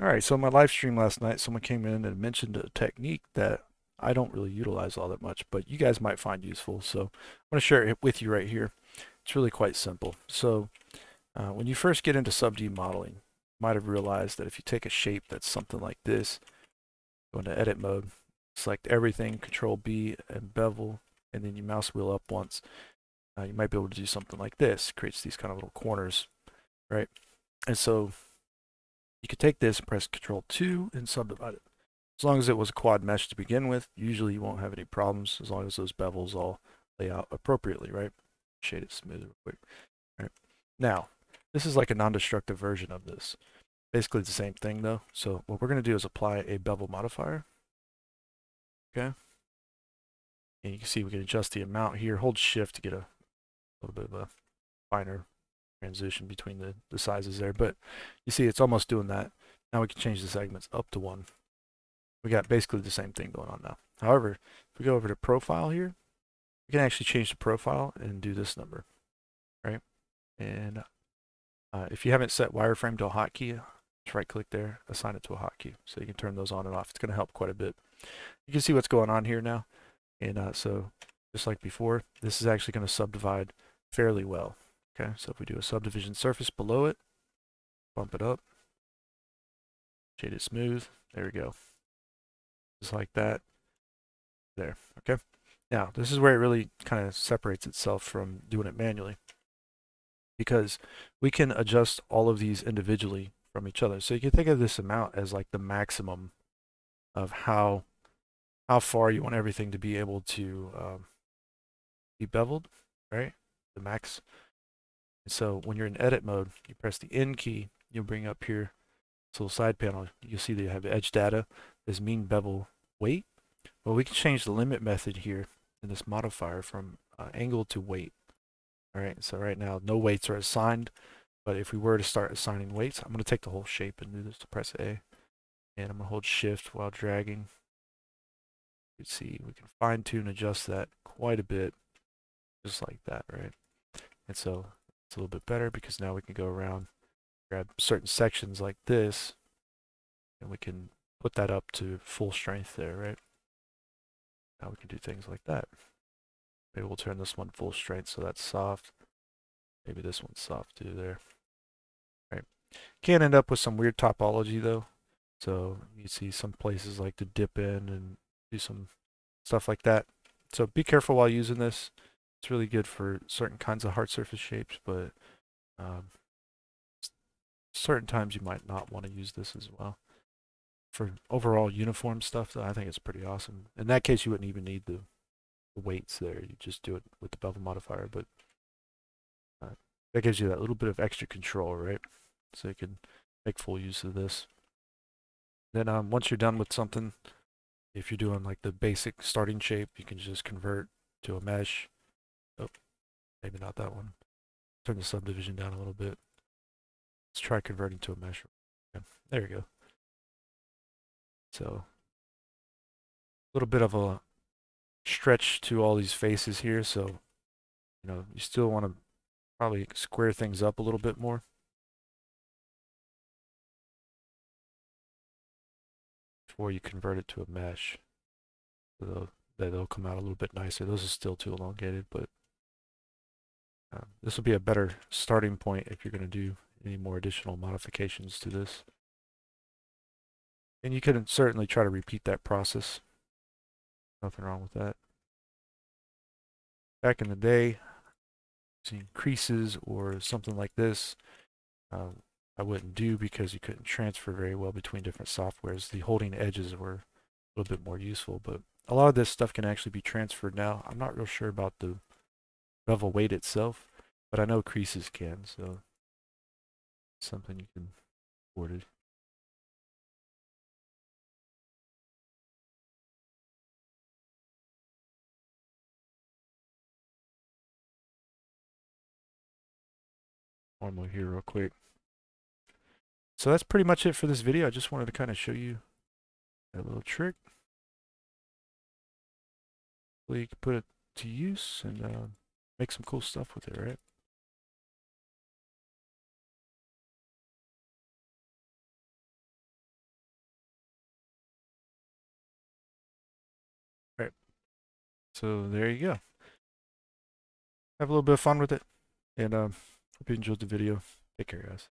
All right, so my live stream last night, someone came in and mentioned a technique that I don't really utilize all that much, but you guys might find useful. So I'm going to share it with you right here. It's really quite simple. So uh, when you first get into sub-D modeling, you might have realized that if you take a shape that's something like this, go into edit mode, select everything, control B and bevel, and then you mouse wheel up once, uh, you might be able to do something like this. creates these kind of little corners, right? And so you could take this press Control 2 and subdivide it. As long as it was a quad mesh to begin with, usually you won't have any problems as long as those bevels all lay out appropriately, right? Shade it smooth real quick. Right. Now, this is like a non-destructive version of this. Basically the same thing though. So what we're going to do is apply a bevel modifier. Okay. And you can see we can adjust the amount here. Hold shift to get a little bit of a finer transition between the, the sizes there. But you see it's almost doing that. Now we can change the segments up to one. We got basically the same thing going on now. However, if we go over to profile here, we can actually change the profile and do this number, right? And uh, if you haven't set wireframe to a hotkey, just right click there, assign it to a hotkey. So you can turn those on and off. It's going to help quite a bit. You can see what's going on here now. And uh, so just like before, this is actually going to subdivide fairly well. Okay, so if we do a subdivision surface below it, bump it up, shade it smooth, there we go. Just like that. There, okay? Now, this is where it really kind of separates itself from doing it manually because we can adjust all of these individually from each other. So you can think of this amount as like the maximum of how how far you want everything to be able to um, be beveled, right? The max. So when you're in edit mode, you press the N key, you'll bring up here this little side panel. You'll see that you have edge data, this mean bevel weight. Well, we can change the limit method here in this modifier from uh, angle to weight. All right, so right now no weights are assigned, but if we were to start assigning weights, I'm going to take the whole shape and do this to press A. And I'm going to hold shift while dragging. You see we can fine tune adjust that quite a bit, just like that, right? And so a little bit better because now we can go around, grab certain sections like this, and we can put that up to full strength there, right? Now we can do things like that. Maybe we'll turn this one full strength so that's soft. Maybe this one's soft too there. Right. Can end up with some weird topology though. So you see some places like to dip in and do some stuff like that. So be careful while using this. It's really good for certain kinds of hard surface shapes, but um, certain times you might not want to use this as well. For overall uniform stuff, though, I think it's pretty awesome. In that case, you wouldn't even need the the weights there. You just do it with the bevel modifier, but uh, that gives you that little bit of extra control, right? So you can make full use of this. Then um, once you're done with something, if you're doing like the basic starting shape, you can just convert to a mesh. Maybe not that one. Turn the subdivision down a little bit. Let's try converting to a mesh. Okay, there you go. So a little bit of a stretch to all these faces here, so you know you still want to probably square things up a little bit more. Before you convert it to a mesh, so they'll come out a little bit nicer. Those are still too elongated, but um, this will be a better starting point if you're going to do any more additional modifications to this. And you can certainly try to repeat that process. Nothing wrong with that. Back in the day, seeing creases or something like this, uh, I wouldn't do because you couldn't transfer very well between different softwares. The holding edges were a little bit more useful, but a lot of this stuff can actually be transferred now. I'm not real sure about the bevel weight itself, but I know creases can, so something you can afford it. one here real quick. So that's pretty much it for this video. I just wanted to kind of show you that little trick. So you can put it to use and uh, Make some cool stuff with it, right? Right. So there you go. Have a little bit of fun with it. And um, hope you enjoyed the video. Take care, guys.